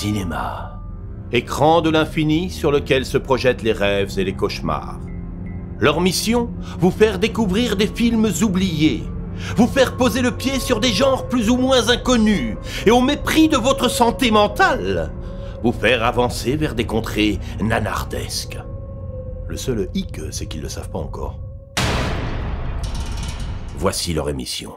Cinéma. Écran de l'infini sur lequel se projettent les rêves et les cauchemars. Leur mission Vous faire découvrir des films oubliés. Vous faire poser le pied sur des genres plus ou moins inconnus. Et au mépris de votre santé mentale, vous faire avancer vers des contrées nanardesques. Le seul hic, c'est qu'ils ne le savent pas encore. Voici leur émission.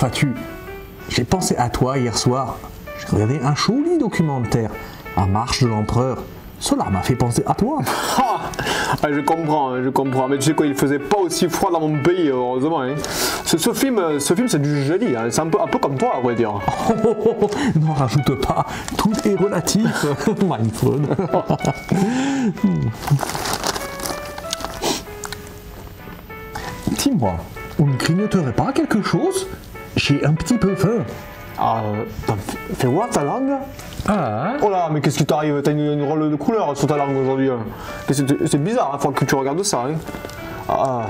Comment vas-tu J'ai pensé à toi hier soir. J'ai regardé un joli documentaire, La marche de l'empereur. Cela m'a fait penser à toi. Ah, ah, je comprends, hein, je comprends. Mais tu sais quoi, il faisait pas aussi froid dans mon pays, heureusement. hein. Ce, ce film, ce film, c'est du génie. hein. C'est un peu, un peu comme toi, à vrai dire. N'en rajoute pas, tout est relatif. Mindful. Dis-moi, on ne grignoterait pas quelque chose? J'ai un petit peu faim. Ah, euh, t'as f- fais voir ta langue? Ah, Oh là, mais qu'est-ce qui t'arrive? T'as une, une rôle de couleur sur ta langue aujourd'hui. hein. C'est bizarre, il faut que tu regardes ça. hein. Ah,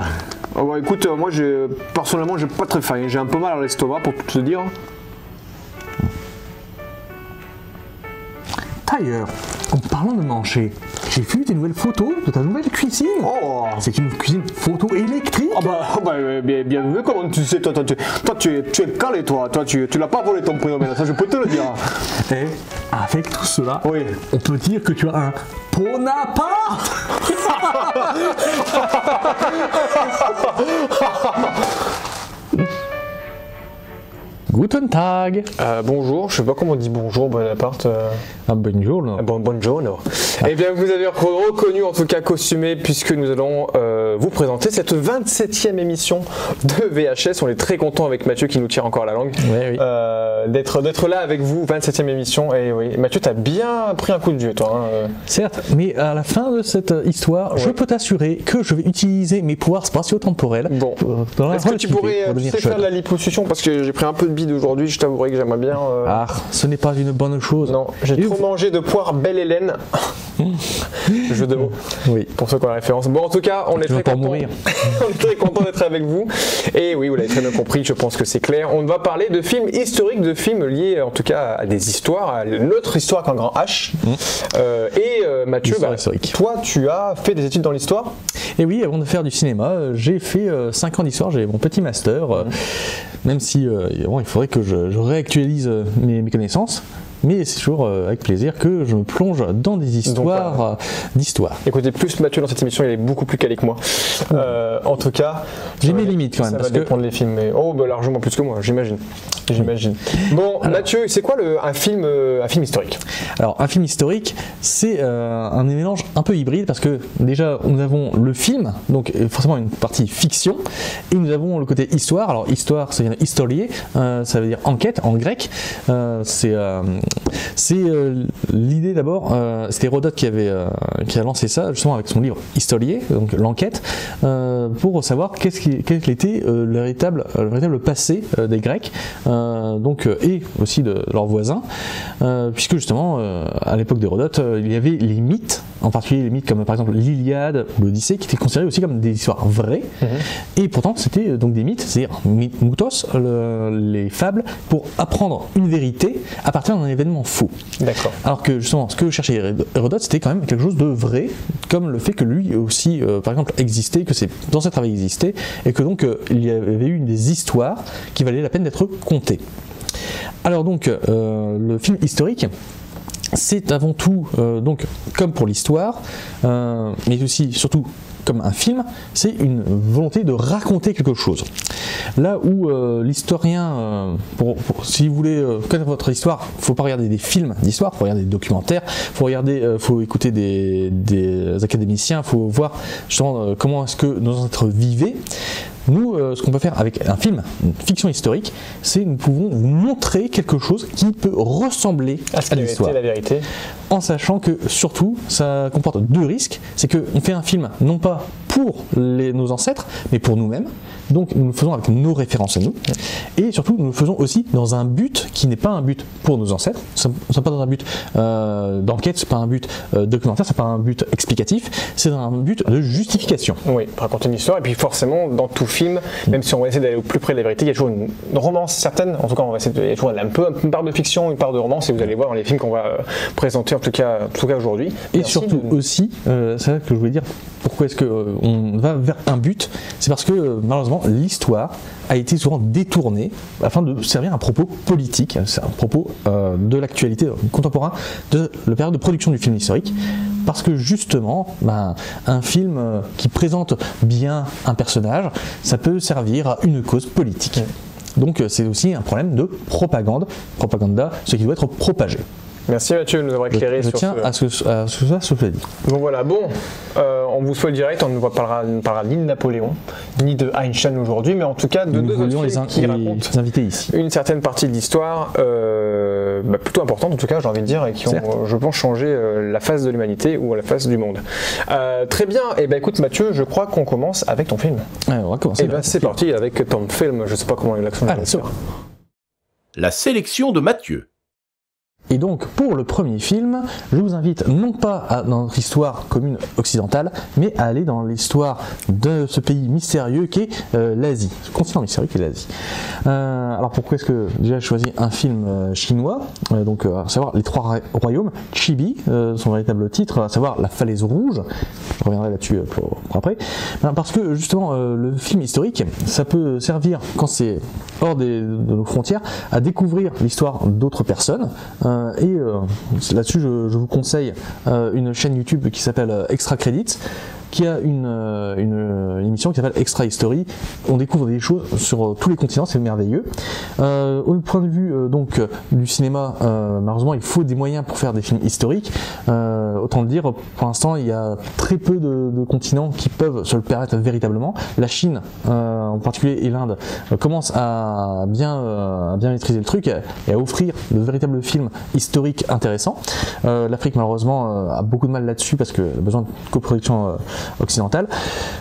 ah ouais, écoute, euh, moi, j'ai personnellement, j'ai pas très faim. J'ai un peu mal à l'estomac, pour tout te dire. D'ailleurs, en parlant de manger, j'ai vu des nouvelles photos de ta nouvelle cuisine. Oh C'est une cuisine photo électrique. Ah bah, ah bah, euh, bien, bien vu, comment tu sais, toi, toi, tu, toi, tu, es, tu es calé, toi, toi tu, tu l'as pas volé ton prénom, ça je peux te le dire. Et avec tout cela, Oui. on peut dire que tu as un Bonaparte Guten Tag Euh, bonjour, je sais pas comment on dit bonjour, Bonaparte. euh, Ah, bonjour. Bon, buongiorno. Eh bien, vous avez reconnu, en tout cas costumé, puisque nous allons euh, vous présenter cette 27e émission de VHS. On est très content avec Mathieu qui nous tire encore la langue. Ouais, oui. Euh, d'être d'être là avec vous, 27e émission. Et oui, Mathieu, t'as bien pris un coup de vieux, toi. hein. Certes, mais à la fin de cette histoire, je peux t'assurer que je vais utiliser mes pouvoirs spatio-temporels. Bon. Est-ce que tu pourrais pour tu devenir sais faire de la liposuction? Parce que j'ai pris un peu de bide aujourd'hui, je t'avouerai que j'aimerais bien. euh, Ah, ce n'est pas une bonne chose. Non, j'ai trop mangé de poire Belle Hélène. Jeu de mots. Oui. Pour ceux qui ont la référence. Bon, en tout cas, on est très content. mourir. on est très content d'être avec vous. Et oui, vous l'avez très bien compris, je pense que c'est clair. On va parler de films historiques, de films liés en tout cas à des histoires, à notre histoire avec un grand H. Euh, et euh, Mathieu, Mmh. Bah, toi, tu as fait des études dans l'histoire? Et oui, avant de faire du cinéma, euh, j'ai fait 5 ans d'histoire, j'ai mon petit master, euh, même si bon, il faudrait que je, je réactualise mes, mes connaissances. Mais c'est toujours euh, avec plaisir que je me plonge dans des histoires euh, d'histoire. Écoutez, plus Mathieu dans cette émission, il est beaucoup plus calé que moi. Euh, en tout cas, J'ai mes limites quand même, Ça parce va que- dépendre des films, mais oh, bah, largement plus que moi, j'imagine. J'imagine. Bon, Mathieu, c'est quoi le, un film, un film historique? Alors, un film historique, c'est euh, un mélange un peu hybride parce que déjà, nous avons le film, donc forcément une partie fiction, et nous avons le côté histoire. Alors, histoire, ça vient de historier, euh, ça veut dire enquête en grec. C'est c'est euh, l'idée d'abord, euh, c'était Hérodote qui, avait, euh, a lancé ça justement avec son livre Historier, donc l'enquête, pour savoir quel était le, véritable, le véritable passé des Grecs, donc, et aussi de leurs voisins, puisque justement, à l'époque d'Hérodote, il y avait les mythes, en particulier les mythes comme par exemple l'Iliade ou l'Odyssée, qui étaient considérés aussi comme des histoires vraies, et pourtant c'était euh, donc des mythes, c'est-à-dire myth- mythos, le- les fables, pour apprendre une vérité à partir d'un événement faux. D'accord. Alors que justement, ce que cherchait Héro- Hérodote, c'était quand même quelque chose de vrai, comme le fait que lui aussi, euh, par exemple, existait, que ses ancêtres avaient existé, et que donc euh, il y avait eu des histoires qui valaient la peine d'être contées. Alors donc, euh, le film historique, c'est avant tout, euh, donc, comme pour l'histoire, euh, mais aussi, surtout, comme un film, c'est une volonté de raconter quelque chose. Là où euh, l'historien, euh, pour- pour- si vous voulez euh, connaître votre histoire, faut pas regarder des films d'histoire, faut regarder des documentaires, faut regarder, euh, faut écouter des, des académiciens, faut voir justement comment est-ce que nos ancêtres vivaient. Nous, euh, ce qu'on peut faire avec un film, une fiction historique, c'est nous pouvons vous montrer quelque chose qui peut ressembler À ce à l'histoire la vérité. en sachant que surtout ça comporte deux risques c'est qu'on fait un film non pas pour les, nos ancêtres, mais pour nous-mêmes. Donc nous le faisons avec nos références à nous. Et surtout, nous le faisons aussi dans un but qui n'est pas un but pour nos ancêtres. Ce n'est pas dans un but euh, d'enquête, c'est pas un but euh, documentaire, c'est pas un but explicatif, c'est un but de justification. Oui, raconter une histoire. Et puis forcément, dans tout film, même si on va essayer d'aller au plus près de la vérité, il y a toujours une romance certaine. En tout cas, on va essayer de, il y a toujours un peu une part de fiction, une part de romance. Et vous allez voir dans les films qu'on va euh, présenter, en tout cas, en tout cas aujourd'hui. Et Merci surtout de- aussi, euh, c'est ça que je voulais dire, pourquoi est-ce qu'on va vers un but C'est parce que malheureusement l'histoire a été souvent détournée afin de servir un propos politique, c'est un propos euh, de l'actualité contemporaine de la période de production du film historique. Parce que justement, ben, un film euh, qui présente bien un personnage, ça peut servir à une cause politique. Donc euh, c'est aussi un problème de propagande, propaganda, ce qui doit être propagé. Merci Mathieu de nous avoir Je, éclairé je sur tiens ce. à ce, que- à ce que ça soit dit. Donc voilà, bon, euh, on vous souhaite direct, on ne voit- parlera, ne parlera ni de Napoléon, ni de Einstein aujourd'hui, mais en tout cas de Nous deux autres les, in- qui les racontent inviter ici. une certaine partie de l'histoire euh, bah, plutôt importante en tout cas j'ai envie de dire et qui ont Certes. euh, je pense changé euh, la face de l'humanité ou la face du monde Euh, très bien et ben écoute Mathieu je crois qu'on commence avec ton film Ouais, on va commencer. et ben là. c'est parti avec ton film je sais pas comment Ah, je vais sûr. faire. La sélection de Mathieu. Et donc, pour le premier film, je vous invite non pas à, notre histoire commune occidentale, mais à aller dans l'histoire de ce pays mystérieux qu'est euh, l'Asie, ce continent mystérieux qu'est l'Asie. Euh, alors pourquoi est-ce que déjà j'ai choisi un film euh, chinois, donc à savoir les trois royaumes, Chibi, son véritable titre, à savoir la falaise rouge. Je reviendrai là-dessus pour, après. Ben, parce que justement, le film historique, ça peut servir quand c'est hors des- de nos frontières à découvrir l'histoire d'autres personnes. Euh, et euh, là-dessus, je, je vous conseille euh, une chaîne YouTube qui s'appelle Extra Credits qui a une, euh, une, euh, émission qui s'appelle Extra History. On découvre des choses sur euh, tous les continents, c'est merveilleux. Euh, au point de vue euh, donc du cinéma, euh, malheureusement, il faut des moyens pour faire des films historiques. Autant le dire, pour l'instant, il y a très peu de, de continents qui peuvent se le permettre véritablement. La Chine, en particulier, et l'Inde, commencent à bien, à bien maîtriser le truc et à offrir de véritables films historiques intéressants. L'Afrique, malheureusement, a beaucoup de mal là-dessus parce qu'elle a besoin de coproduction occidentale.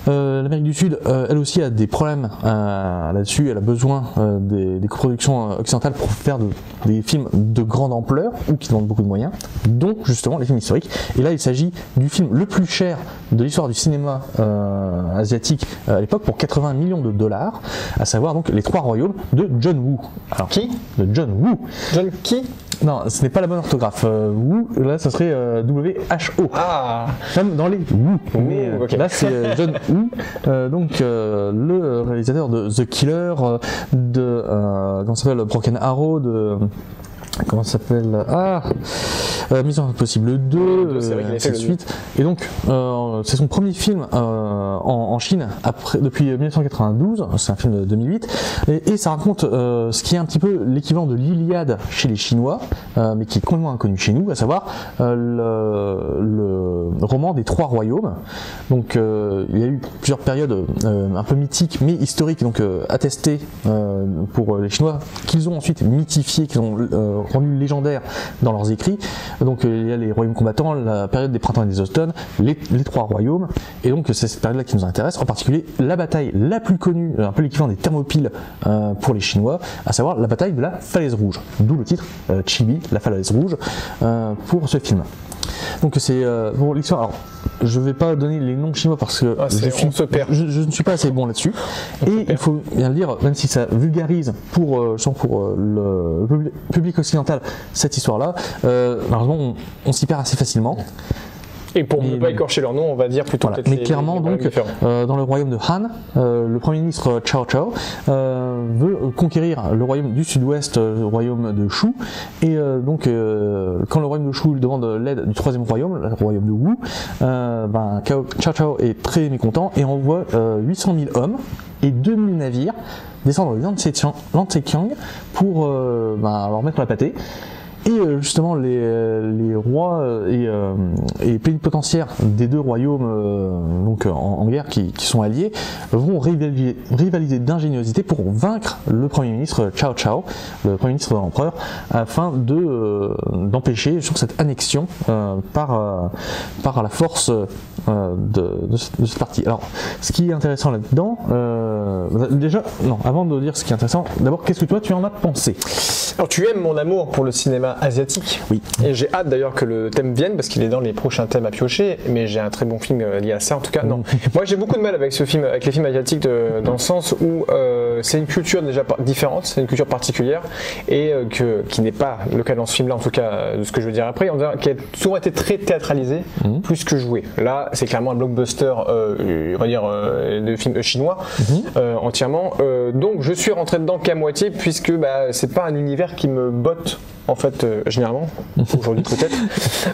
Euh, L'Amérique du Sud, euh, elle aussi a des problèmes euh, là-dessus. Elle a besoin des, des coproductions euh, occidentales pour faire de- des films de grande ampleur ou qui demandent beaucoup de moyens, dont justement les films historiques. Et là, il s'agit du film le plus cher de l'histoire du cinéma euh, asiatique à l'époque pour 80 millions de dollars, à savoir donc Les Trois Royaumes de John Woo. Alors, qui? de John Woo. John qui? Non, ce n'est pas la bonne orthographe. Euh, Woo, là, ça serait euh, W-H-O. ah Comme dans les Woo. Mais euh, là, c'est euh, John Woo, euh, donc euh, le réalisateur de The Killer, de euh, comment ça s'appelle Broken Arrow, de comment ça s'appelle Ah, euh, Mission Impossible 2, C'est vrai qu'il a euh, ainsi de suite. Et donc, euh, c'est son premier film euh, en, en Chine après, depuis 1992. C'est un film de 2008 et, et ça raconte euh, ce qui est un petit peu l'équivalent de l'Iliade chez les Chinois, euh, mais qui est complètement inconnu chez nous, à savoir euh, le, le roman des trois royaumes. Donc, euh, il y a eu plusieurs périodes euh, un peu mythiques, mais historiques, donc euh, attestées euh, pour les Chinois, qu'ils ont ensuite mythifié, qu'ils ont euh, légendaires dans leurs écrits. Donc, euh, il y a les royaumes combattants, la période des printemps et des automnes, les, trois royaumes, et donc c'est cette période-là qui nous intéresse, en particulier la bataille la plus connue, un peu l'équivalent des thermopyles euh, pour les Chinois, à savoir la bataille de la falaise rouge, d'où le titre euh, Chibi, la falaise rouge, euh, pour ce film. Donc c'est euh, pour l'histoire. Je vais pas donner les noms chinois parce que Ah, je, c'est- suis- on se perd. je- je ne suis pas assez bon là-dessus. Et il faut bien le dire, même si ça vulgarise pour, euh, pour euh, le publi- public occidental cette histoire-là, euh, malheureusement on, on s'y perd assez facilement. Et pour ne pas écorcher leur nom on va dire plutôt Voilà. Mais les- clairement, les donc, royaumes différents. euh, dans le royaume de Han, euh, le premier ministre Chao Chao euh, veut conquérir le royaume du sud-ouest, euh, le royaume de Shu. Et euh, donc, euh, quand le royaume de Shu demande l'aide du troisième royaume, le royaume de Wu, euh, ben, Chao Chao est très mécontent et envoie euh, 800 000 hommes et 2000 navires descendre le Yangtze-Kiang Yangtze-Kiang pour euh, ben, leur mettre la pâtée. Et euh, justement, les, euh, les rois euh, et, euh, et plénipotentiaires des deux royaumes donc, en, guerre qui, qui sont alliés vont rivaliser, d'ingéniosité pour vaincre le Premier ministre Cao Cao, le Premier ministre de l'Empereur, afin de, d'empêcher sur cette annexion par, par la force de, de, de cette partie. Alors, ce qui est intéressant là-dedans, déjà, non, avant de dire ce qui est intéressant, d'abord, qu'est-ce que toi tu en as pensé? Alors tu aimes mon amour pour le cinéma asiatique. Oui. Et j'ai hâte d'ailleurs que le thème vienne parce qu'il est dans les prochains thèmes à piocher. Mais j'ai un très bon film euh, lié à ça. En tout cas, non. Moi j'ai beaucoup de mal avec ce film, avec les films asiatiques de- dans le sens où euh, c'est une culture déjà différente, c'est une culture particulière et euh, que, qui n'est pas le cas dans ce film-là, en tout cas euh, de ce que je veux dire après, on dirait qui a souvent été très théâtralisé plus que joué. Là, c'est clairement un blockbuster, euh, on va dire, euh, de film chinois euh, entièrement. Euh, donc je suis rentré dedans qu'à moitié puisque bah, c'est pas un univers qui me botte en fait euh, généralement aujourd'hui peut-être.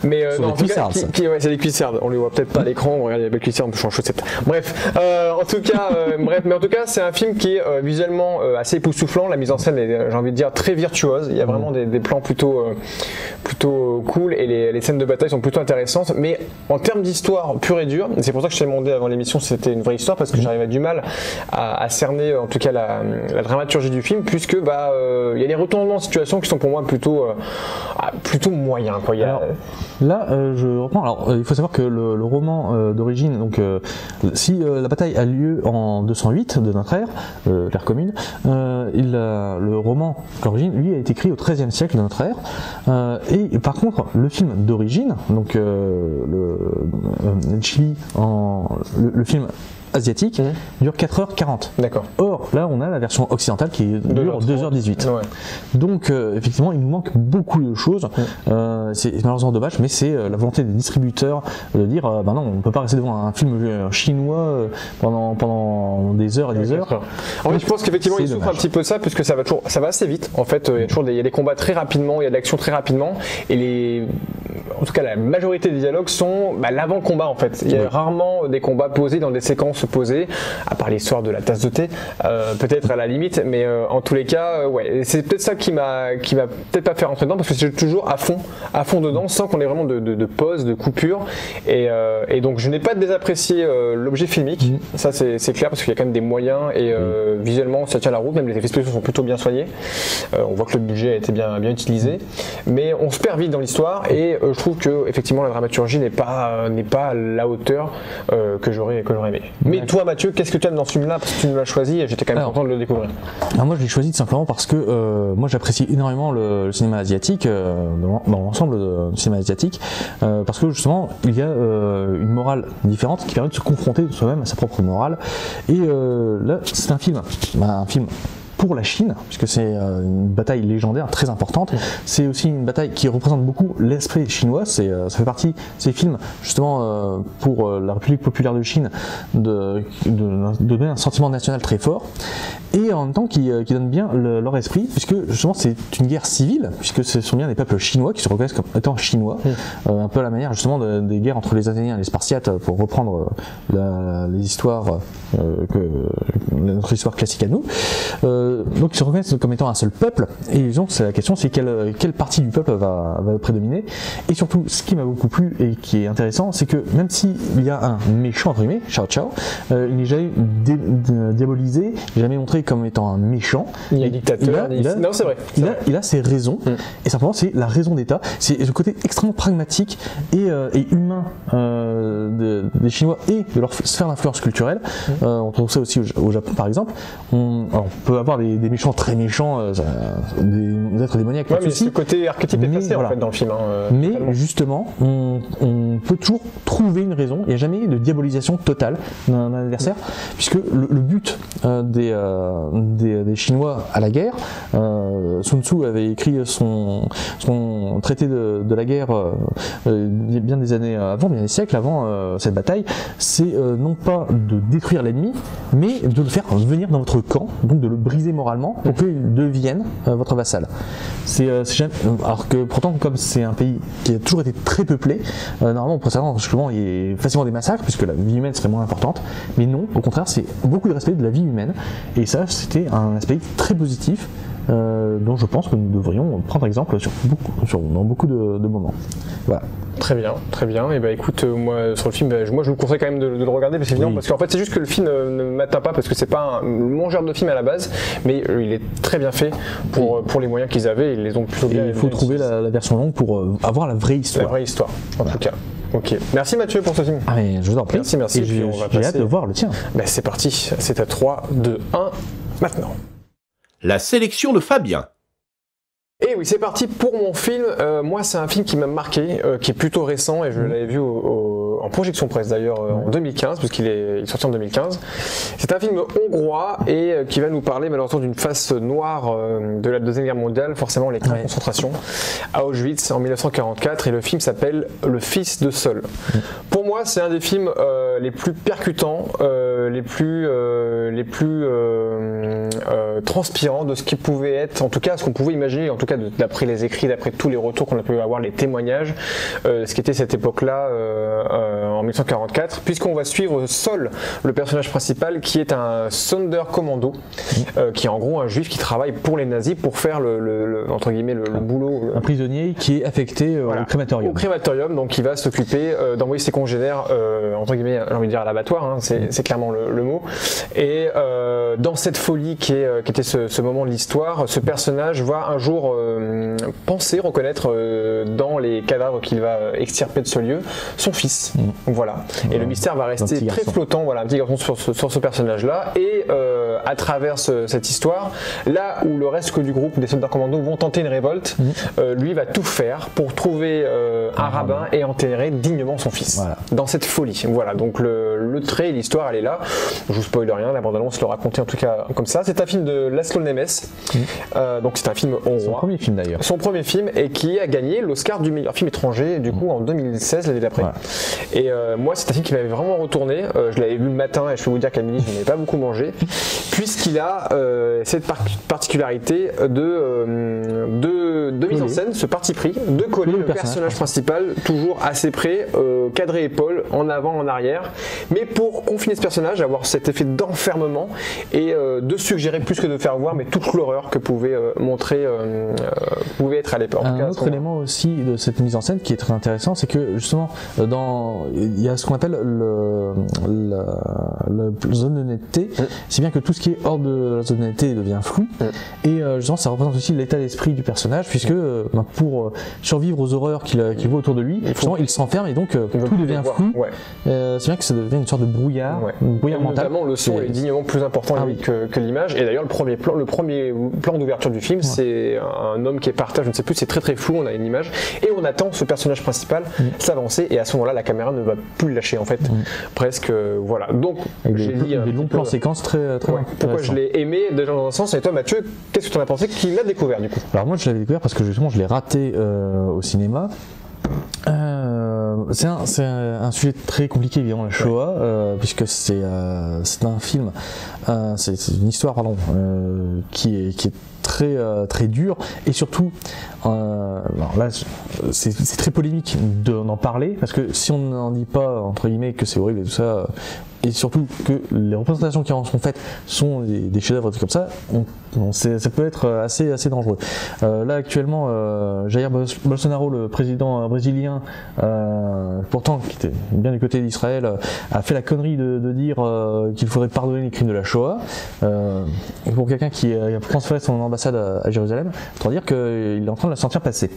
Mais euh, non, en tout cas, qui- ça. qui- ouais, c'est des cuissardes on les voit peut-être pas à l'écran on regarde les belles cuissardes je suis en chaussettes bref euh, en tout cas bref mais en tout cas c'est un film qui est visuellement assez époustouflant. La mise en scène est j'ai envie de dire très virtuose. Il y a vraiment des, des plans plutôt plutôt cool et les, les scènes de bataille sont plutôt intéressantes. Mais en termes d'histoire pure et dure c'est pour ça que je t'ai demandé avant l'émission si c'était une vraie histoire parce que j'arrivais du mal à, à cerner en tout cas la, la dramaturgie du film puisque bah il y a des retournements de situation qui sont pour moi plutôt euh, ah, plutôt moyens quoi Là, euh, je reprends. Alors, euh, il faut savoir que le, roman d'origine, donc, si la bataille a lieu en 208 de notre ère, l'ère commune, le roman d'origine, lui, a été écrit au XIIIe siècle de notre ère. Et par contre, le film d'origine, donc le Chili, en, le film asiatique, Mhm. dure 4h40. d'accord Or, là, on a la version occidentale qui dure 2h18. ouais. Donc euh, effectivement, il nous manque beaucoup de choses. Euh, c'est malheureusement dommage, mais c'est euh, la volonté des distributeurs de dire, bah non, on peut pas rester devant un film chinois pendant pendant des heures et des heures. En fait, je pense qu'effectivement, C'est il souffre dommage. un petit peu ça, puisque ça va toujours, ça va assez vite. En fait, il y a toujours des, il y a des combats très rapidement, il y a de l'action très rapidement, et les, en tout cas, la majorité des dialogues sont bah, l'avant-combat en fait. Il y a Oui. rarement des combats posés dans des séquences posées, à part l'histoire de la tasse de thé, euh, peut-être à la limite, mais euh, en tous les cas, euh, ouais, c'est peut-être ça qui m'a, qui m'a peut-être pas fait rentrer dedans, parce que c'est toujours à fond, à fond dedans, sans qu'on ait vraiment de, de, de pause, de coupure, et, et donc je n'ai pas désapprécié l'objet filmique, ça c'est clair, parce qu'il y a quand même des moyens, et euh, visuellement ça tient la route, même les effets spéciaux sont plutôt bien soignés, on voit que le budget a été bien, bien utilisé, mais on se perd vite dans l'histoire, et je trouve que effectivement la dramaturgie n'est pas, n'est pas à la hauteur que j'aurais que j'aurais aimé. Mais toi Mathieu, qu'est-ce que tu aimes dans ce film-là? Parce que tu nous l'as choisi, et j'étais quand même Alors. content de le découvrir. Alors moi je l'ai choisi tout simplement parce que euh, moi j'apprécie énormément le, le cinéma asiatique, euh, dans, dans l'ensemble du cinéma asiatique, euh, parce que justement il y a une morale différente qui permet de se confronter soi-même à sa propre morale. Et là c'est un film, bah, un film pour la Chine, puisque c'est euh, une bataille légendaire très importante. C'est aussi une bataille qui représente beaucoup l'esprit chinois. C'est, euh, ça fait partie de ces films justement euh, pour la République populaire de Chine de, de, de donner un sentiment national très fort et en même temps qui, qui donne bien le- leur esprit, puisque justement c'est une guerre civile, puisque ce sont bien des peuples chinois qui se reconnaissent comme étant chinois, euh, un peu à la manière justement de- des guerres entre les Athéniens et les Spartiates, pour reprendre la- les histoires euh, que notre histoire classique à nous. Euh, donc ils se reconnaissent comme étant un seul peuple, et donc c'est la question, c'est quelle, quelle partie du peuple va, va prédominer. Et surtout, ce qui m'a beaucoup plu et qui est intéressant, c'est que même s'il y a un méchant entre guillemets, Chao Chao, euh, il n'est jamais dé- dé- diabolisé, jamais montré comme étant un méchant. Il y a Et dictateur, il a- il- a- non c'est vrai. il a, vrai. il a ses raisons, et simplement c'est la raison d'État. C'est le côté extrêmement pragmatique et, euh, et humain euh, de- des Chinois et de leur sphère d'influence culturelle. Euh, on trouve ça aussi au, au Japon par exemple. On, alors, on peut avoir des, des méchants très méchants, euh, des, êtres démoniaques, Ouais, mais ce côté archétype Mais effacé en fait dans le film. hein, euh, Mais totalement. justement, on, on peut toujours trouver une raison. Il n'y a jamais de diabolisation totale d'un adversaire, puisque le, le but euh, des, euh, des, des Chinois à la guerre, Sun Tzu avait écrit son, son traité de, de la guerre bien des années avant, bien des siècles avant cette bataille, c'est non pas de détruire l'ennemi, mais de le faire venir dans votre camp, donc de le briser moralement pour qu'il devienne euh, votre vassal. C'est euh, jamais- alors que pourtant comme c'est un pays qui a toujours été très peuplé, euh, normalement on s'attendre justement il y ait facilement des massacres puisque la vie humaine serait moins importante, mais non, au contraire c'est beaucoup de respect de la vie humaine et ça c'était un aspect très positif euh, dont je pense que nous devrions prendre exemple sur beaucoup, sur, dans beaucoup de, de moments. Voilà. Très bien, très bien. Et bah écoute, euh, moi sur le film, bah, je- moi je vous conseille quand même de, de le regarder parce, qu'évidemment, Oui. parce qu'en fait c'est juste que le film euh, ne m'atteint pas parce que c'est pas un mon genre de film à la base, mais il est très bien fait pour, pour les moyens qu'ils avaient. Ils les ont plutôt bien. il faut trouver la, la version longue pour avoir la vraie la histoire. vraie histoire, en tout cas. Ok. Merci Mathieu pour ce film. Ah mais je vous en prie. Merci, merci. J'ai hâte de voir le tien. Bah, c'est parti, c'est à 3, 2, 1, maintenant. La sélection de Fabien. Et oui, c'est parti pour mon film. Euh, moi, c'est un film qui m'a marqué, euh, qui est plutôt récent, et je l'avais vu au- au- en projection presse d'ailleurs euh, en 2015, puisqu'il est, il est sorti en 2015. C'est un film hongrois et euh, qui va nous parler malheureusement d'une face noire euh, de la Deuxième Guerre mondiale, forcément les camps de concentration, à Auschwitz en 1944, et le film s'appelle Le Fils de Sol. Pour moi, c'est un des films euh, les plus percutants, euh, les plus, euh, les plus transpirants de ce qui pouvait être, en tout cas, ce qu'on pouvait imaginer, en tout cas d'après les écrits, d'après tous les retours qu'on a pu avoir, les témoignages, ce qu'était cette époque-là en 1944, puisqu'on va suivre Sol, le personnage principal, qui est un Sonderkommando, euh, qui est en gros un juif qui travaille pour les nazis pour faire le, le- le- entre guillemets le, le boulot. le- Un prisonnier qui est affecté euh, voilà. au crématorium. Au crématorium, donc il va s'occuper euh, d'envoyer ses congénères, euh, entre guillemets, j'ai envie de dire à l'abattoir, hein, c'est c'est clairement le, mot. Et euh, dans cette folie qui, est, euh, qui était ce, ce moment de l'histoire, ce personnage va un jour euh, penser, reconnaître euh, dans les cadavres qu'il va euh, extirper de ce lieu, son fils. Voilà. Et le mystère va rester très garçon. flottant, voilà, un petit garçon sur ce, sur ce personnage-là. Et euh, à travers ce- cette histoire, là où le reste que du groupe des soldats commandos vont tenter une révolte, euh, lui va tout faire pour trouver euh, un rabbin et enterrer dignement son fils. Voilà. Dans cette folie. Voilà, donc le, le trait, l'histoire, elle est là. Je vous spoil rien, la bande-annonce le racontait en tout cas comme ça. C'est un film de Laszlo Nemes. Euh, donc c'est un film hongrois. Son premier film d'ailleurs. Son premier film et qui a gagné l'Oscar du meilleur film étranger du coup en 2016 l'année d'après. Voilà. Et euh, moi c'est un film qui m'avait vraiment retourné. Euh, je l'avais vu le matin et je peux vous dire qu'à midi je n'avais pas beaucoup mangé puisqu'il a euh, cette par- particularité de, euh, de, de mise en scène, ce parti pris, de coller Le le personnage, personnage principal toujours assez près, euh, cadré épaule, en avant, en arrière, mais pour confiner ce personnage, avoir cet effet d'enfermement et euh, de suggérer plus que de faire voir, mais toute l'horreur que pouvait euh, montrer, pouvait être à l'époque. Un autre élément aussi de cette mise en scène qui est très intéressant, c'est que justement, euh, dans, il y a ce qu'on appelle le, la, la zone de netteté, c'est bien que tout ce qui est hors de la zone de netteté devient flou, et euh, justement ça représente aussi l'état d'esprit du personnage, puisque euh, ben, pour euh, survivre aux horreurs qu'il qu'il voit autour de lui, justement, il s'enferme et donc euh, tout devient flou. Ouais. Euh, c'est bien que ça devient une sorte de brouillard, Ouais. un brouillard mental. Notamment, le son est dignement plus important Ah oui. que, que l'image. Et d'ailleurs, le premier plan, le premier plan d'ouverture du film, c'est un homme qui est par terre, je ne sais plus, c'est très très flou, on a une image. Et on attend ce personnage principal Mm. s'avancer. Et à ce moment-là, la caméra ne va plus le lâcher, en fait. Presque, euh, voilà. Donc, j'ai des, dit un des longs plans séquences très, très Ouais. Pourquoi je l'ai aimé déjà dans un sens Et toi, Mathieu, qu'est-ce que tu en as pensé Qui l'a découvert du coup? Alors moi je l'avais découvert parce que justement je l'ai raté euh, au cinéma. Euh, c'est un, c'est un, sujet très compliqué évidemment la Shoah euh, puisque c'est euh, un film euh, c'est une histoire pardon euh, qui est qui est très euh, très dure et surtout euh, là c'est très polémique de- d'en parler parce que si on n'en dit pas entre guillemets que c'est horrible et tout ça euh, et surtout que les représentations qui en sont faites sont des, des chefs-d'œuvre comme ça, on, ça peut être assez, assez dangereux. Là actuellement, Jair Bol- Bolsonaro, le président brésilien, pourtant qui était bien du côté d'Israël, a fait la connerie de, de dire qu'il faudrait pardonner les crimes de la Shoah. Pour quelqu'un qui a transféré son à, Jérusalem, autant dire qu'il est en train de la sentir passer.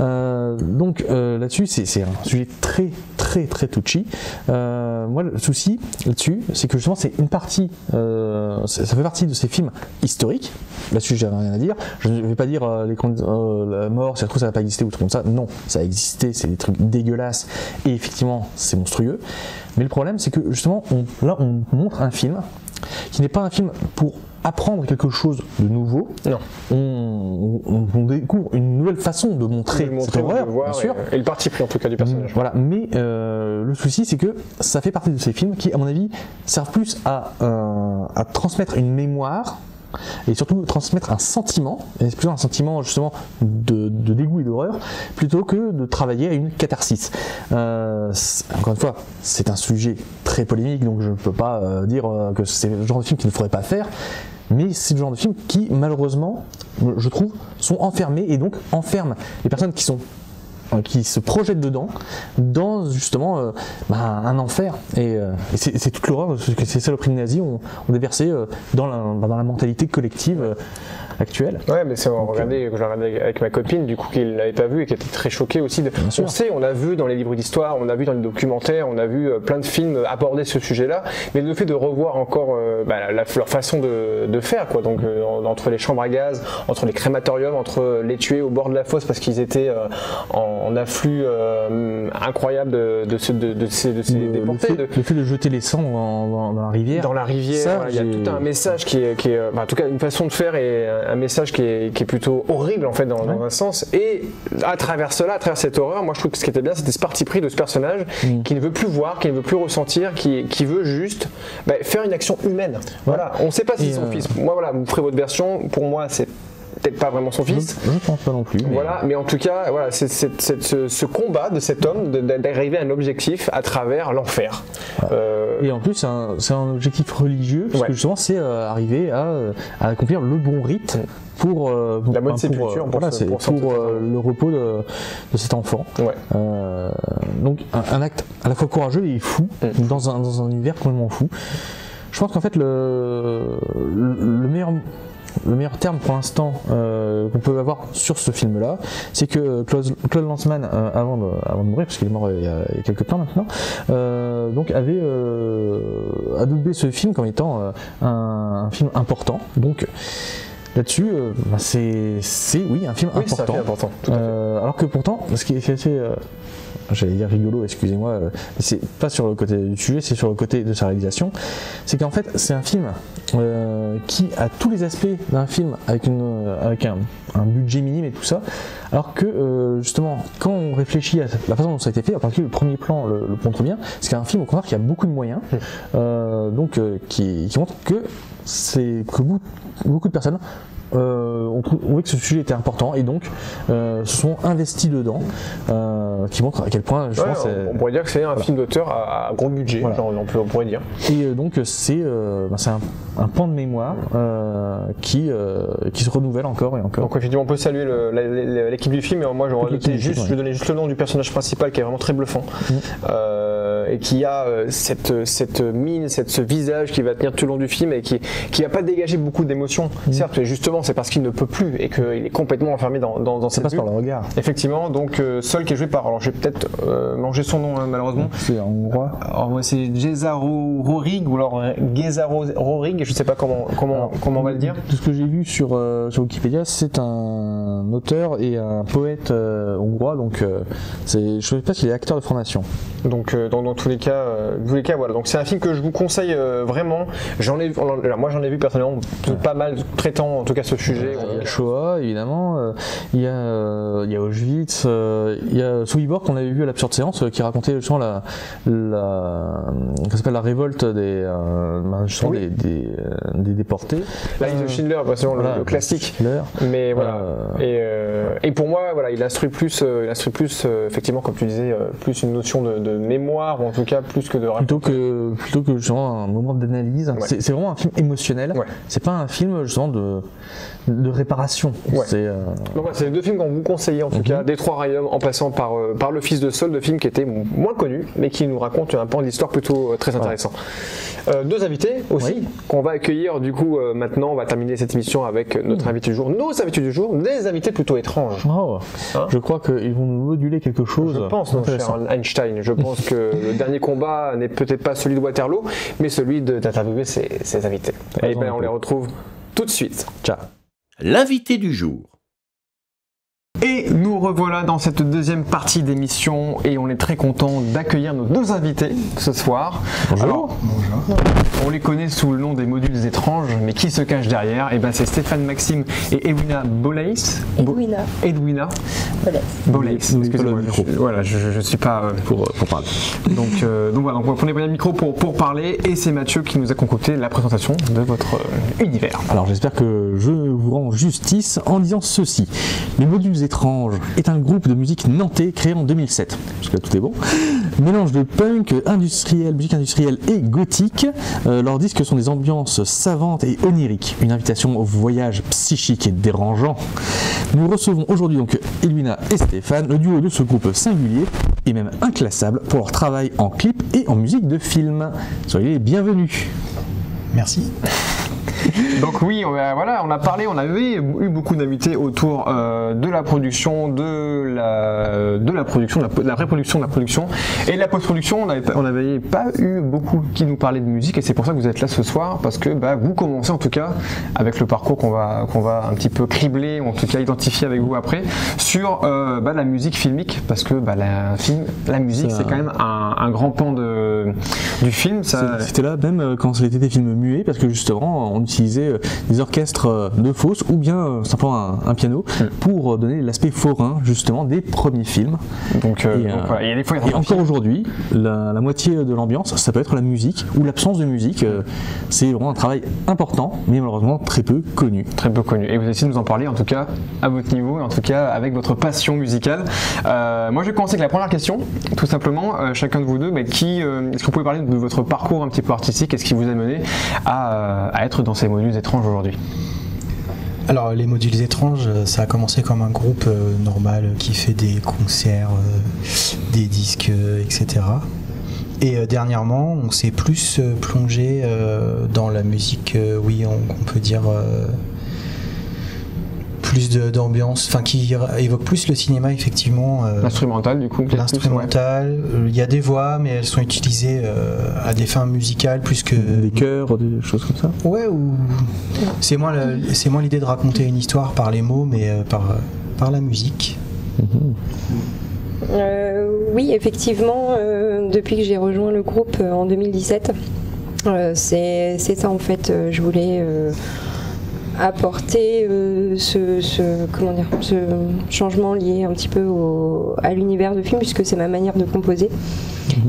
Euh, donc euh, là-dessus, c'est un sujet très très très touchy. Euh, moi, le souci là-dessus, c'est que justement, c'est une partie, ça fait partie de ces films historiques. Là-dessus, j'avais rien à dire. Je ne vais pas dire les la mort, ça trouve, ça n'a pas existé ou tout comme ça. Non, ça a existé. C'est des trucs dégueulasses et effectivement, c'est monstrueux. Mais le problème, c'est que justement, là, on montre un film qui n'est pas un film pour apprendre quelque chose de nouveau. Non. On, on- on découvre une nouvelle façon de montrer, cette montrer, horreur, voir, bien sûr. Et, et le parti pris en tout cas du personnage. Voilà, mais euh, le souci c'est que ça fait partie de ces films qui, à mon avis, servent plus à, euh, à transmettre une mémoire et surtout transmettre un sentiment, et plutôt un sentiment justement de, dégoût et d'horreur, plutôt que de travailler à une catharsis. Euh, encore une fois, c'est un sujet très polémique, donc je ne peux pas euh, dire euh, que c'est le genre de film qu'il ne faudrait pas faire. mais c'est le genre de film qui, malheureusement, je trouve, sont enfermés et donc enferment les personnes qui sont qui se projettent dedans, dans justement euh, bah, un enfer. Et, euh, c'est toute l'horreur, parce que ces saloperies de nazis ont, déversé euh, dans, la, mentalité collective euh, actuelle. Ouais, mais c'est on regardait, que j'ai regardé avec ma copine, du coup, qui l'avait pas vu et qui était très choquée aussi. De... sûr. On sait, on a vu dans les livres d'histoire, on a vu dans les documentaires, on a vu euh, plein de films aborder ce sujet-là, mais le fait de revoir encore euh, bah, la- leur façon de, de faire, quoi. Donc, euh, en- entre les chambres à gaz, entre les crématoriums, entre les tuer au bord de la fosse parce qu'ils étaient euh, en, en afflux euh, incroyable de, de, ce- de, ces, de ces Le, fait, de- le fait de jeter les sangs dans, dans- dans la rivière. dans la rivière, voilà, il y a tout un message qui est, qui est, euh, bah, en tout cas une façon de faire et un message qui est, qui est plutôt horrible en fait dans, dans un sens. Et à travers cela, à travers cette horreur, moi je trouve que ce qui était bien, c'était ce parti pris de ce personnage Mm. qui ne veut plus voir, qui ne veut plus ressentir, qui, qui veut juste bah, faire une action humaine. Voilà, on ne sait pas si c'est son euh, fils. Moi voilà, vous ferez votre version. Pour moi, c'est peut-être pas vraiment son je, fils. je pense pas non plus. mais- Voilà, mais en tout cas, voilà, c'est ce, ce combat de cet homme d'arriver à un objectif à travers l'enfer. Euh, Et en plus, c'est un, objectif religieux, parce Ouais. que justement, c'est euh, arriver à, à accomplir le bon rite pour, euh, pour- La bonne enfin, pour, voilà, ce- c'est pour le repos de, de cet enfant. ouais. Donc, un, un acte à la fois courageux et fou, Mm. dans, un, dans un univers complètement fou. Je pense qu'en fait, le, le, le meilleur. Le meilleur terme pour l'instant euh, qu'on peut avoir sur ce film-là, c'est que Claude, Claude Lanzmann, euh, avant, de, avant de mourir, parce qu'il est mort il y a, il y a quelques temps maintenant, euh, donc avait adoubé ce film comme étant un, un film important. Donc là-dessus, euh, bah, c'est oui un film Oui, c'est un important. film important. Euh, alors que pourtant, ce qui est assez, euh, j'allais dire rigolo, excusez-moi, euh, c'est pas sur le côté du sujet, c'est sur le côté de sa réalisation, c'est qu'en fait c'est un film euh, qui a tous les aspects d'un film avec, une, euh, avec un, un budget minime et tout ça, alors que euh, justement quand on réfléchit à la façon dont ça a été fait, en particulier le premier plan le, le montre bien, c'est qu'un film au contraire qui a beaucoup de moyens, euh, donc euh, qui, qui montre que c'est que beaucoup, beaucoup de personnes euh, ont trouvé que ce sujet était important et donc euh, sont investis dedans, euh, qui montre à quel point je Ouais, pense. on, on pourrait dire que c'est un film d'auteur à, à gros budget, Voilà. genre, on, peut- on pourrait dire. Et euh, donc c'est euh, bah, c'est un, un pan de mémoire qui qui se renouvelle encore et encore. Donc effectivement, on peut saluer l'équipe du film. Et moi, j'aurais noté juste, film, je vais donner juste le nom du personnage principal qui est vraiment très bluffant Mm. Euh, et qui a cette cette mine, cette, ce visage qui va tenir tout le long du film et qui qui va pas dégager beaucoup d'émotions. Mm. Certes, mais justement, c'est parce qu'il ne peut plus et qu'il est complètement enfermé dans dans, dans ça cette passe par bulle. le regard. Effectivement, donc euh, Sol qui est joué par, alors j'ai peut-être euh, mangé son nom hein, malheureusement. C'est en hongrois. Alors moi, c'est Gésaro Rorig ou alors Gézaro Rorig, je sais pas comment comment comment on va le dire. De ce que j'ai vu sur, euh, sur Wikipédia, c'est un auteur et un poète euh, hongrois, donc euh, c'est, je sais pas s'il est acteur de formation. Donc dans, dans tous les cas, tous les cas voilà. Donc c'est un film que je vous conseille vraiment. J'en ai, alors, moi j'en ai vu personnellement pas mal traitant en tout cas ce sujet. Il y a Shoah, évidemment, euh, il, y a, euh, il y a Auschwitz, euh, il y a Sobibor qu'on avait vu à l'absurde séance qui racontait justement la, la, s'appelle, la révolte des, ben, Oui. des, des, des déportés. La liste de Schindler, bah, c'est le- Voilà, le classique. Schindler. Mais voilà. Euh, Et, et pour moi, voilà, il instruit plus, il instruit plus, effectivement, comme tu disais, plus une notion de, de mémoire ou en tout cas plus que de plutôt que plutôt que justement un moment d'analyse. Ouais. C'est vraiment un film émotionnel. Ouais. C'est pas un film justement de, de réparation. Ouais. C'est, euh, Donc voilà, c'est les deux films qu'on vous conseille en tout Mhm. cas, des trois royaumes en passant par, euh, par le fils de Saul, deux films qui étaient moins connus mais qui nous racontent un pan de l'histoire plutôt euh, très intéressant. Euh, deux invités aussi Oui. qu'on va accueillir du coup maintenant. On va terminer cette émission avec notre invité du jour, nos invités du jour, des invités plutôt étranges. oh, Hein je crois qu'ils vont nous moduler quelque chose. Je pense, mon cher. Einstein. Je pense que le dernier combat n'est peut-être pas celui de Waterloo, mais celui de- d'interviewer ses, ses invités. Et Raison ben, on les retrouve tout de suite. Ciao. L'invité du jour. Et nous revoilà dans cette deuxième partie d'émission et on est très content d'accueillir nos deux invités ce soir. Bonjour. Alors, on les connaît sous le nom des modules étranges, mais qui se cache derrière? Et ben c'est Stéphane Maxime et Edwina Bolays. Edwina. Edwina. N'oublie pas Excusez-moi, voilà, je, je, je suis pas. euh, Pour, pour parler. donc, euh, donc voilà, donc on va prendre le micro pour, pour parler et c'est Mathieu qui nous a concocté la présentation de votre euh, univers. Alors j'espère que je vous rends justice en disant ceci. Les modules étranges est un groupe de musique nantais créé en 2007. Parce que tout est bon. Mélange de punk, industriel, musique industrielle et gothique. Euh, leurs disques sont des ambiances savantes et oniriques. Une invitation au voyage psychique et dérangeant. Nous recevons aujourd'hui donc Elvina et Stéphane, le duo de ce groupe singulier et même inclassable pour leur travail en clip et en musique de film. Soyez les bienvenus. Merci. Donc oui, on a, voilà, on a parlé, on avait eu beaucoup d'invités autour euh, de la production, de la, de la production, de la, de la pré-production, de la production et de la post-production. On n'avait pas- on n'avait pas eu beaucoup qui nous parlaient de musique et c'est pour ça que vous êtes là ce soir parce que bah, vous commencez en tout cas avec le parcours qu'on va, qu'on va un petit peu cribler ou en tout cas identifier avec vous après sur euh, bah, la musique filmique parce que bah, la, film, la musique c'est quand même un, un grand pan de, du film. Ça, C'était là même euh, quand c'était des films muets parce que justement on utilisait euh, des orchestres euh, de fausses ou bien euh, simplement un, un piano pour euh, donner l'aspect forain justement des premiers films. donc, Et, donc, des fois, il y a Et encore aujourd'hui, la, la moitié de l'ambiance, ça peut être la musique ou l'absence de musique. C'est vraiment un travail important, mais malheureusement très peu connu. Très peu connu. Et vous essayez de nous en parler, en tout cas, à votre niveau, et en tout cas, avec votre passion musicale. Euh, moi, je vais commencer avec la première question, tout simplement. Euh, chacun de vous deux, mais qui, euh, est-ce que vous pouvez parler de votre parcours un petit peu artistique Qu'est-ce qui vous a mené à, à être dans ces modules étranges aujourd'hui Alors les modules étranges, euh, ça a commencé comme un groupe euh, normal euh, qui fait des concerts, des disques, etc. Et dernièrement, on s'est plus plongé dans la musique, oui, on, peut dire plus de- d'ambiance, enfin qui évoque plus le cinéma effectivement. euh, L'instrumental, du coup L'instrumental, euh, il y a des voix, mais elles sont utilisées euh, à des fins musicales plus que Des chœurs, des choses comme ça. Ouais, ou c'est moins le- c'est moins l'idée de raconter une histoire par les mots, mais euh, par par la musique. Euh, oui, effectivement, euh, depuis que j'ai rejoint le groupe euh, en 2017, euh, c'est c'est ça en fait. euh, je voulais euh, apporter euh, ce, ce- comment dire, ce changement lié un petit peu au- à l'univers de film, puisque c'est ma manière de composer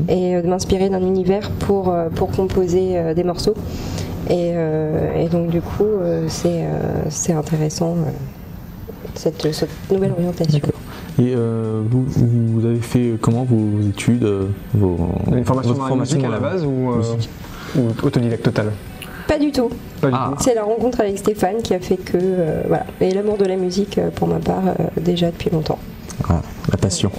et euh, de m'inspirer d'un univers pour, euh, pour composer euh, des morceaux. Et, euh, et donc du coup, euh, c'est euh, c'est intéressant euh, cette, cette nouvelle orientation. Et euh, vous, vous avez fait comment vos, vos études, vos, Une formation la musique à la base euh, ou autodidacte total? Pas du tout. Ah. tout. C'est la rencontre avec Stéphane qui a fait que euh, voilà et l'amour de la musique euh, pour ma part euh, déjà depuis longtemps. Voilà, la passion.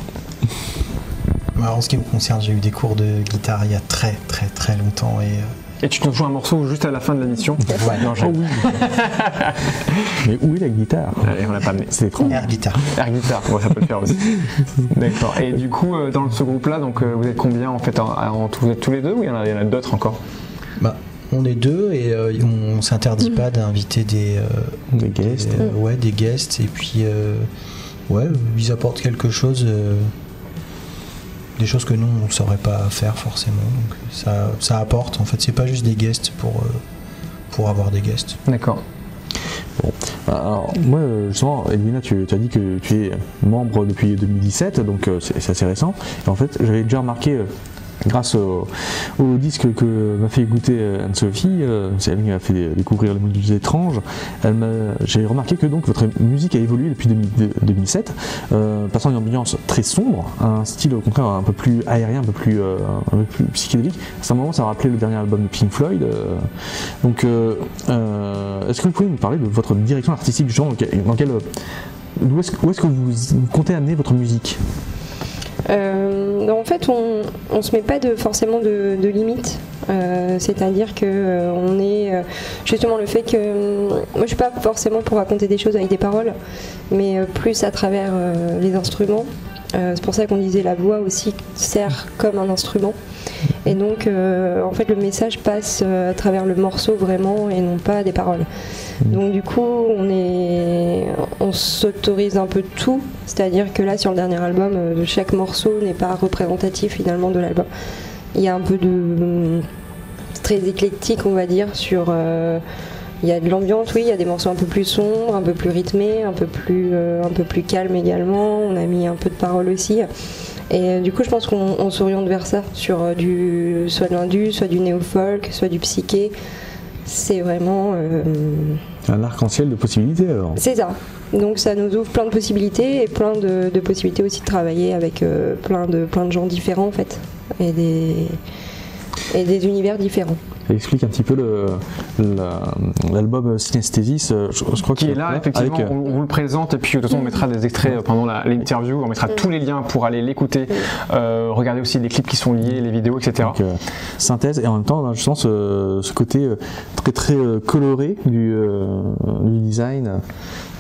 Alors, en ce qui me concerne, j'ai eu des cours de guitare il y a très très très longtemps et euh, Et tu nous joues un morceau juste à la fin de la mission Ouais. Non, Oh oui. Mais où est la guitare? Allez, on l'a pas amené. C'est étrange. air guitare. Air guitare, ouais, ça peut le faire aussi. D'accord. Et du coup, dans ce groupe-là, donc vous êtes combien en fait en, Vous êtes tous les deux ou il y en a, il y en a d'autres encore? Bah, on est deux et euh, on s'interdit pas d'inviter des euh, Des guests. des, euh, ouais des guests et puis euh, ouais ils apportent quelque chose euh, des choses que nous on ne saurait pas faire forcément donc ça, ça apporte en fait c'est pas juste des guests pour euh, pour avoir des guests D'accord. Alors, moi, justement, Edwina, tu, tu as dit que tu es membre depuis 2017, donc euh, c'est c'est assez récent. Et en fait, j'avais déjà remarqué, euh, grâce au, disque que m'a fait goûter euh, Anne-Sophie, euh, c'est elle qui m'a fait dé- découvrir les modules étranges, j'ai remarqué que donc votre musique a évolué depuis 2000 de- 2007, euh, passant d'une ambiance très sombre à un style au contraire un peu plus aérien, un peu plus, psychédélique. À un moment, ça rappelait le dernier album de Pink Floyd. donc, est-ce que vous pouvez nous parler de votre direction artistique, genre, dans quel, où est-ce, que vous, comptez amener votre musique? En fait, on on se met pas de, forcément de, de limites. Euh, C'est-à-dire que euh, on est euh, justement le fait que euh, moi je suis pas forcément pour raconter des choses avec des paroles, mais euh, plus à travers euh, les instruments. Euh, c'est pour ça qu'on disait la voix aussi sert comme un instrument. Et donc, euh, en fait, le message passe euh, à travers le morceau vraiment et non pas des paroles. Donc, du coup, on est, on s'autorise un peu tout. C'est-à-dire que là, sur le dernier album, euh, chaque morceau n'est pas représentatif finalement de l'album. Il y a un peu de très éclectique, on va dire, sur. euh, il y a de l'ambiance, oui, il y a des morceaux un peu plus sombres, un peu plus rythmés, un peu plus, euh, un peu plus calmes également. On a mis un peu de paroles aussi. Et du coup, je pense qu'on on s'oriente vers ça, sur du, soit de l'indus, soit du néo-folk, soit du psyché. C'est vraiment. euh, Un arc-en-ciel de possibilités alors. c'est ça. Donc ça nous ouvre plein de possibilités et plein de, de possibilités aussi de travailler avec euh, plein, de, plein de gens différents en fait et des, et des univers différents. Explique un petit peu le- la- l'album Synesthésis, euh, je, je crois qui est là, effectivement, euh, on, vous le présente et puis de toute façon on mettra des extraits euh, pendant l'interview, on mettra tous les liens pour aller l'écouter, euh, regarder aussi les clips qui sont liés, les vidéos, etc. donc, euh, synthèse et en même temps a justement ce, ce côté très très coloré du, du design.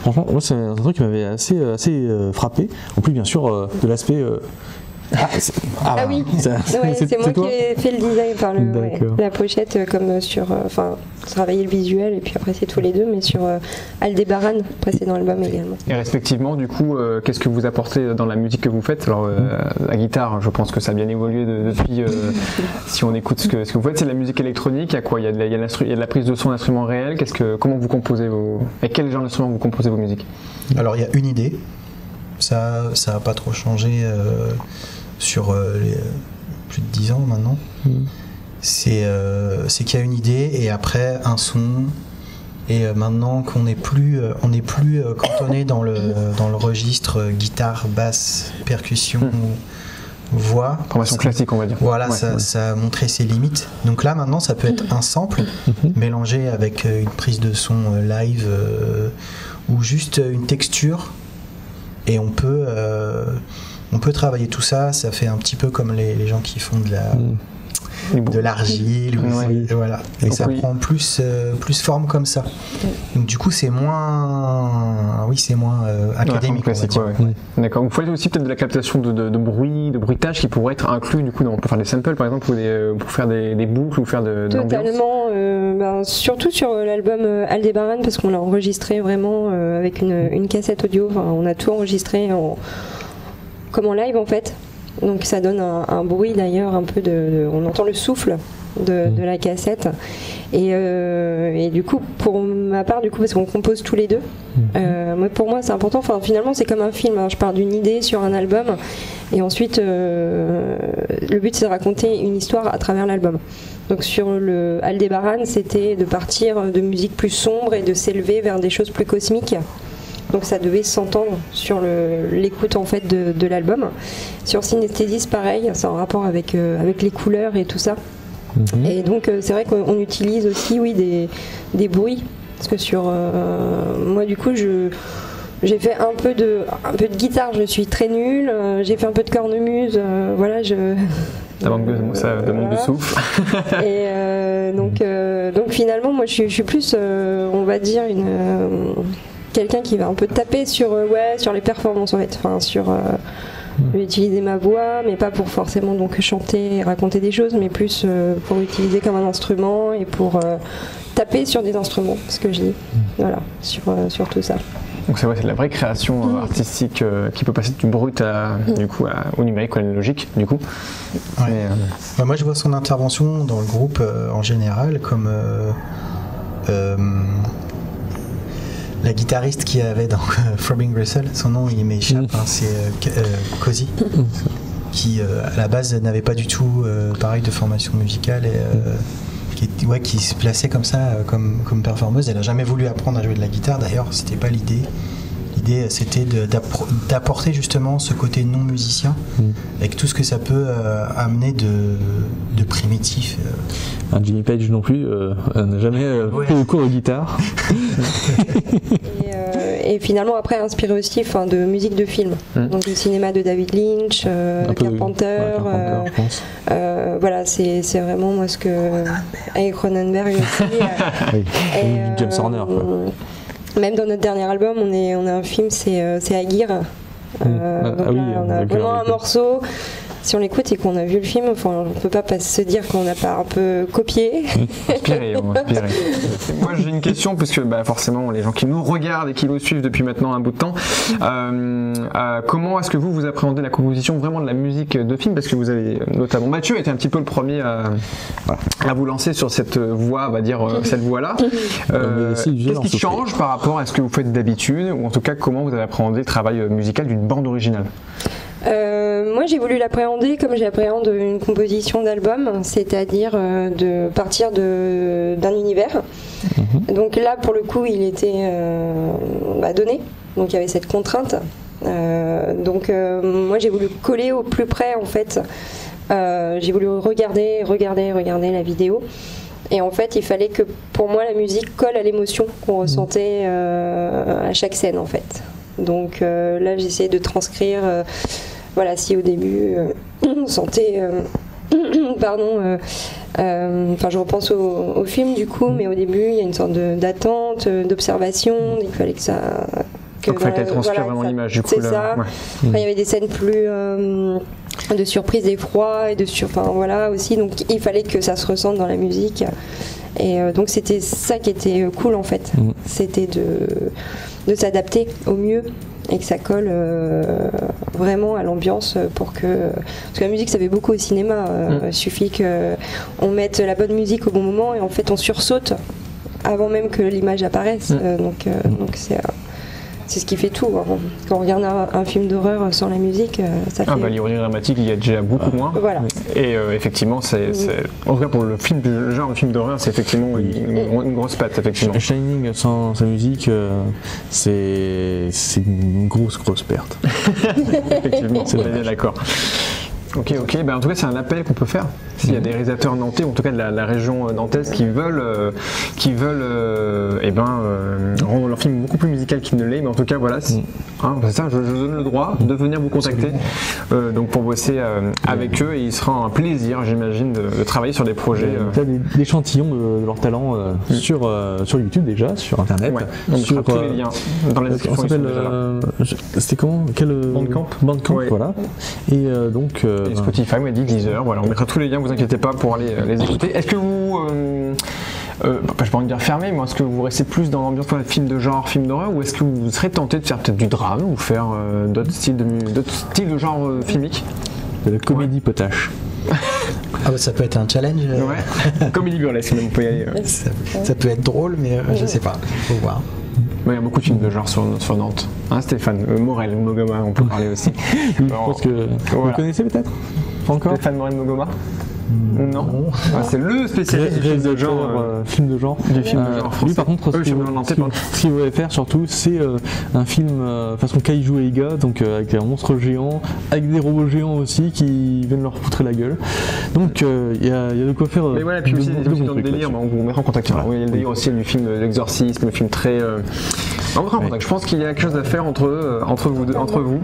Franchement, moi c'est un truc qui m'avait assez, assez frappé. En plus bien sûr de l'aspect. Euh, ah, Ah oui. c'est- Ouais, c'est- c'est moi qui ai fait le design, enfin le, ouais, la pochette euh, comme sur, euh, enfin travailler le visuel et puis après c'est tous les deux, mais sur euh, Aldébaran, précédent album également. Et respectivement, du coup, euh, qu'est-ce que vous apportez dans la musique que vous faites? Alors, euh, la guitare, je pense que ça a bien évolué de- depuis. euh, si on écoute ce que, ce que vous faites, c'est de la musique électronique. Il y a quoi? Il y a, de la, il y a de la prise de son d'instruments réels. Qu'est-ce que, comment vous composez vos, avec quel genre d'instrument vous composez vos musiques? Alors il y a une idée, ça ça n'a pas trop changé euh, sur euh, les, plus de 10 ans maintenant. C'est euh, c'est qu'il y a une idée et après un son. Et euh, maintenant qu'on n'est plus, euh, on n'est plus euh, cantonné dans le, dans le registre euh, guitare, basse, percussion ou voix. Formation classique, on va dire. Voilà, Ouais. ça, ça a montré ses limites. Donc là, maintenant, ça peut être un sample mélangé avec euh, une prise de son euh, live euh, ou juste euh, une texture. Et on peut, euh, on peut travailler tout ça. Ça fait un petit peu comme les, les gens qui font de la, bou- de l'argile. ou- Ouais. et voilà. Et ça oui. prend plus, euh, plus forme comme ça. Donc du coup, c'est moins, oui, c'est moins euh, académique. ouais, ouais. D'accord. Vous faites aussi peut-être de la captation de, de, de bruit, de bruitage qui pourrait être inclus du coup dans, pour faire des samples par exemple ou des, euh, pour faire des, des boucles ou faire de, de. Totalement, euh, ben, surtout sur l'album Aldébaran parce qu'on l'a enregistré vraiment euh, avec une, une cassette audio. Enfin, on a tout enregistré en, comme en live en fait. Donc ça donne un, un bruit d'ailleurs un peu de, de- on entend le souffle de, de la cassette. Et, euh, et du coup, pour ma part, du coup, parce qu'on compose tous les deux, euh, moi, pour moi c'est important. Enfin, finalement, c'est comme un film. hein. Je pars d'une idée sur un album, et ensuite, euh, le but c'est de raconter une histoire à travers l'album. Donc sur le Aldébaran, c'était de partir de musique plus sombre et de s'élever vers des choses plus cosmiques. Donc ça devait s'entendre sur l'écoute en fait de, de l'album. Sur Synesthésis, pareil, c'est en rapport avec, euh, avec les couleurs et tout ça. Et donc euh, c'est vrai qu'on utilise aussi oui des, des bruits parce que sur euh, moi du coup je j'ai fait un peu de un peu de guitare, je suis très nulle. j'ai fait un peu de cornemuse, euh, voilà je. Ça manque de, ça demande de Voilà. souffle. Et donc, donc finalement, moi, je suis, je suis plus, on va dire, une quelqu'un qui va un peu taper sur, euh, ouais, sur les performances en fait, enfin sur. euh, vais utiliser ma voix, mais pas pour forcément donc chanter et raconter des choses, mais plus euh, pour l'utiliser comme un instrument et pour euh, taper sur des instruments, ce que je dis. Voilà, sur, euh, sur tout ça. Donc c'est vrai, c'est de la vraie création euh, artistique euh, qui peut passer du brut à, du coup, à- au numérique ou à l'analogique, du coup. Ouais. Mais, euh, Bah, moi, je vois son intervention dans le groupe euh, en général comme euh, euh, la guitariste qui avait dans Throbbing Gristle. Son nom, il m'échappe. hein, c'est euh, euh, Cozy, qui euh, à la base n'avait pas du tout pareil de formation musicale qui, ouais, qui se plaçait comme ça, comme, comme performeuse. Elle a jamais voulu apprendre à jouer de la guitare. D'ailleurs, c'était pas l'idée. L'idée, c'était d'apporter justement ce côté non musicien, avec tout ce que ça peut euh, amener de, de primitif. euh. Un Jimmy Page non plus euh, n'a jamais euh, Ouais. fait de cours de guitare. Et, et finalement, après, inspiré aussi enfin, de musique de film. Mm. Donc, le cinéma de David Lynch, euh, Carpenter. ouais, Carpenter, euh, je pense. euh, voilà, c'est c'est vraiment moi ce que. Avec Cronenberg aussi. euh, Oui. et, James Horner. Quoi. Même dans notre dernier album, on, est, on a un film, c'est euh, Aguirre. Euh, Ah, donc ah oui, là, on a vraiment un morceau. Si on l'écoute et qu'on a vu le film, enfin, on peut pas pas se dire qu'on n'a pas un peu copié. Inspiré, on va inspiré. Moi j'ai une question puisque bah, forcément les gens qui nous regardent et qui nous suivent depuis maintenant un bout de temps, euh, euh, comment est-ce que vous vous appréhendez la composition vraiment de la musique de film? Parce que vous avez notamment Mathieu était un petit peu le premier à, voilà, à vous lancer sur cette voie, on va dire euh, cette voie-là. Euh, Qu'est-ce qui change par rapport à ce que vous faites d'habitude? Ou en tout cas comment vous avez appréhendé le travail euh, musical d'une bande originale? Euh, moi, j'ai voulu l'appréhender comme j'appréhende une composition d'album, c'est-à-dire euh, de partir d'un univers. Donc là, pour le coup, il était euh, bah, donné. Donc il y avait cette contrainte. Euh, donc moi j'ai voulu coller au plus près en fait. J'ai voulu regarder, regarder, regarder la vidéo. Et en fait, il fallait que pour moi la musique colle à l'émotion qu'on ressentait euh, à chaque scène en fait. Donc euh, là, essayé de transcrire. euh, voilà, si au début euh, on sentait, euh, pardon, euh, euh, enfin je repense au, au film du coup, mais au début il y a une sorte d'attente, d'observation. Il fallait que ça. que Donc, il fallait voilà, voilà, vraiment l'image, du coup. C'est ça. Ouais. Après, il y avait des scènes plus euh, de surprise, d'effroi et de sur, enfin voilà aussi. Donc il fallait que ça se ressente dans la musique. Et euh, donc c'était ça qui était cool en fait. Mm. C'était de, de s'adapter au mieux et que ça colle euh, vraiment à l'ambiance pour que parce que la musique ça fait beaucoup au cinéma. Euh, Il suffit que on mette la bonne musique au bon moment et en fait on sursaute avant même que l'image apparaisse. Euh, donc euh, donc c'est euh, c'est ce qui fait tout. hein. Quand on regarde un, un film d'horreur sans la musique, euh, ça fait. Ah bah l'ironie dramatique, il y a déjà beaucoup moins. Voilà. Et euh, effectivement, c'est, en tout cas pour le film, le genre de film d'horreur, c'est effectivement une, une- une grosse patte, effectivement. Shining sans sa musique, euh, c'est c'est une grosse grosse perte. effectivement, c'est bien d'accord. Ok, ok. Ben, en tout cas, c'est un appel qu'on peut faire. S'il y a des réalisateurs nantais, ou en tout cas de la, la région euh, nantaise, qui veulent, euh, qui veulent, euh, eh ben, euh, rendre leur film beaucoup plus musical qu'il ne l'est. Mais en tout cas, voilà, c'est hein, c'est ça. Je, je donne le droit de venir vous contacter, donc pour bosser avec eux, et il sera un plaisir, j'imagine, de, de travailler sur des projets. euh, Il y a des, des échantillons de, de leur talent euh, sur, sur YouTube déjà, sur internet. Ouais, on sur, tous les liens dans la on description. C'était comment? Quel Bandcamp. Bandcamp, Ouais. voilà. Et donc. Et Spotify m'a dit Deezer, voilà, on mettra tous les liens, vous inquiétez pas pour aller euh, les écouter. Est-ce que vous, euh, euh, bah, je pas envie de dire fermé, mais est-ce que vous restez plus dans l'ambiance de film de genre, film d'horreur, ou est-ce que vous serez tenté de faire peut-être du drame ou faire euh, d'autres styles de d'autres styles de genre euh, filmique de la comédie potache. Ah bah, ça peut être un challenge. Ouais, comédie burlesque, même on peut y aller. Ça, ça peut être drôle, mais euh, je sais pas. Faut voir. Il y a beaucoup de films de genre sur, sur Nantes. Hein, Stéphane, euh, Morel, Mogoma, on peut parler aussi. Je Alors, pense que. Vous voilà. connaissez peut-être encore? Stéphane Morel Mogoma Non. Ah, c'est le spécialiste du film de genre. euh, film de genre. du film de Euh, genre Lui, par contre, Euh, ce qu'il voulait faire surtout, c'est euh, un film euh, façon Kaiju et Iga, donc euh, avec un monstre géant, avec des robots géants aussi qui viennent leur foutre la gueule. Donc euh, il y, a, il y a de quoi faire. euh, Mais voilà, puis de aussi, dans le délire, on vous mettra en contact. Oui, il y a le délire aussi du film euh, L'Exorcisme, le film très. euh, on mettra en contact. Je pense qu'il y a quelque chose à faire entre, euh, entre, vous, deux- entre vous.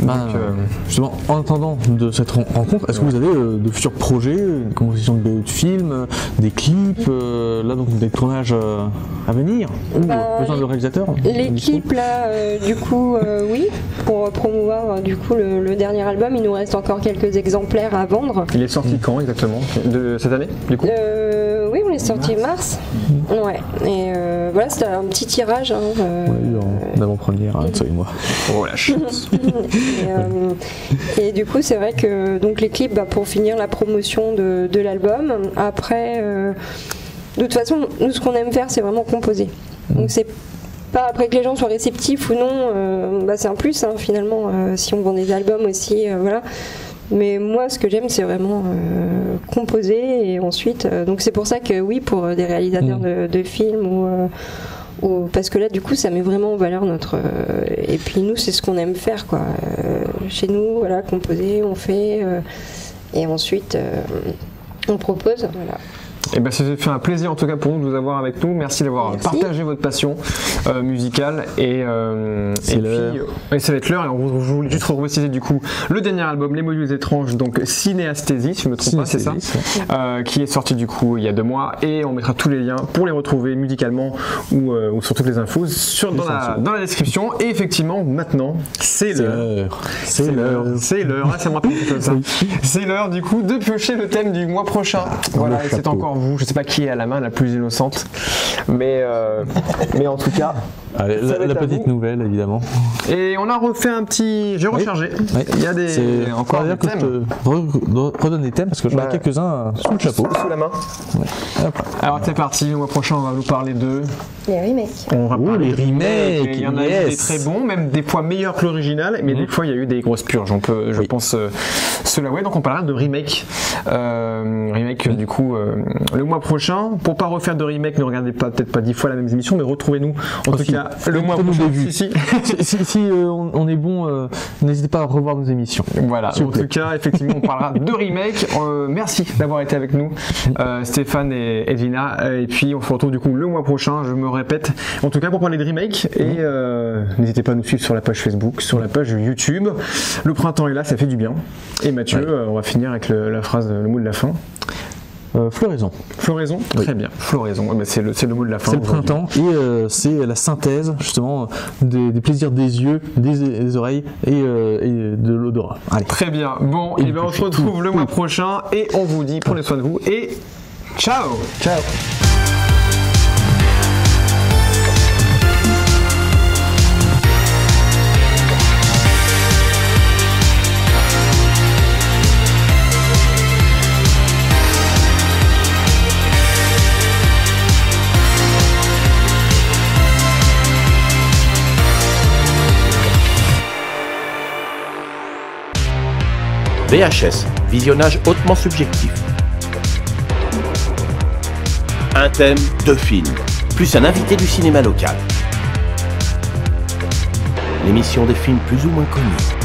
Ben, Donc, euh, Justement, en attendant de cette ren- rencontre, est-ce que vous avez euh, de futurs projets, une composition de, de films, des clips, euh, là donc des tournages euh, à venir ou Bah, besoin de réalisateurs L'équipe là, euh, du coup, euh, oui, pour promouvoir du coup le, le dernier album, il nous reste encore quelques exemplaires à vendre. il est sorti quand exactement? De cette année, du coup? Euh, oui, on est sorti mars. Ouais. Et euh, voilà, c'était un petit tirage. hein, euh, eu en avant-première, hein, toi et moi. Oh la chance et, euh, et du coup, c'est vrai que donc les clips, bah, pour finir la promotion de, de l'album. Après, euh, de toute façon, nous, ce qu'on aime faire, c'est vraiment composer. Donc c'est pas après que les gens soient réceptifs ou non, euh, bah, c'est un plus hein, finalement. euh, si on vend des albums aussi, euh, voilà. Mais moi, ce que j'aime, c'est vraiment composer et ensuite. donc c'est pour ça que oui, pour des réalisateurs Mm. de, de films ou parce que là, du coup, ça met vraiment en valeur notre. euh, et puis nous, c'est ce qu'on aime faire, quoi. Euh, chez nous, voilà, composer, on fait, euh, et ensuite, on propose, voilà. Et ben, ça fait un plaisir en tout cas pour nous de vous avoir avec nous. Merci d'avoir partagé votre passion euh, musicale. Et, euh, C'est et puis, l'heure. euh, et ça va être l'heure. Et on voulais juste repréciser du coup le dernier album, Les Modules étranges, donc Cinéasthésie, si je me trompe pas, c'est ça euh, qui est sorti du coup il y a deux mois et on mettra tous les liens pour les retrouver musicalement ou, ou sur toutes les infos sur, dans, la, dans la description et effectivement maintenant c'est l'heure c'est l'heure, c'est l'heure, Ah, ça me rappelle chose, ça. C'est l'heure du coup de piocher le thème du mois prochain. Voilà, Le et c'est encore vous. Je sais pas qui est à la main la plus innocente, mais euh, mais en tout cas. Allez, Ça la, petite vous. nouvelle, évidemment. Et on a refait un petit. J'ai rechargé. Il y a des encore des que thèmes. te re- re- redonne les thèmes parce que j'en ai Bah, quelques-uns sous le chapeau. Sous la main. Alors c'est parti. Le mois prochain, on va vous parler de. Les remakes. On va Oh, parler les remakes, Il y en a eu des très bons, même des fois meilleurs que l'original, mais des fois il y a eu des grosses purges. On peut, je Oui. pense, euh, cela ouais. Donc on parlera de remake Euh, remake du coup euh, le mois prochain. Pour pas refaire de remake, ne regardez pas peut-être pas dix fois la même émission, mais retrouvez-nous en tout si. cas le mois prochain. vues. Si, si. si si- si, euh, on, on est bon, euh, n'hésitez pas à revoir nos émissions. Voilà, en tout cas, effectivement, on parlera de remake. Euh, merci d'avoir été avec nous, Stéphane et Edwina. Et puis, on se retrouve du coup le mois prochain, je me répète. En tout cas, pour parler de remake. Et euh, n'hésitez pas à nous suivre sur la page Facebook, sur la page YouTube. Le printemps est là, ça fait du bien. Et Mathieu, on va finir avec le- la phrase, le mot de la fin. Euh, floraison. Floraison? Très bien, floraison. Eh c'est le, mot de la fin. C'est le printemps et euh, c'est la synthèse justement des, des plaisirs des yeux, des, des oreilles et, euh, et de l'odorat. Très bien. Bon, Et et du ben, on se retrouve tout, le mois prochain. Et on vous dit, prenez soin de vous. Et ciao Ciao. VHS, visionnage hautement subjectif. Un thème, deux films, plus un invité du cinéma local. L'émission des films plus ou moins connus.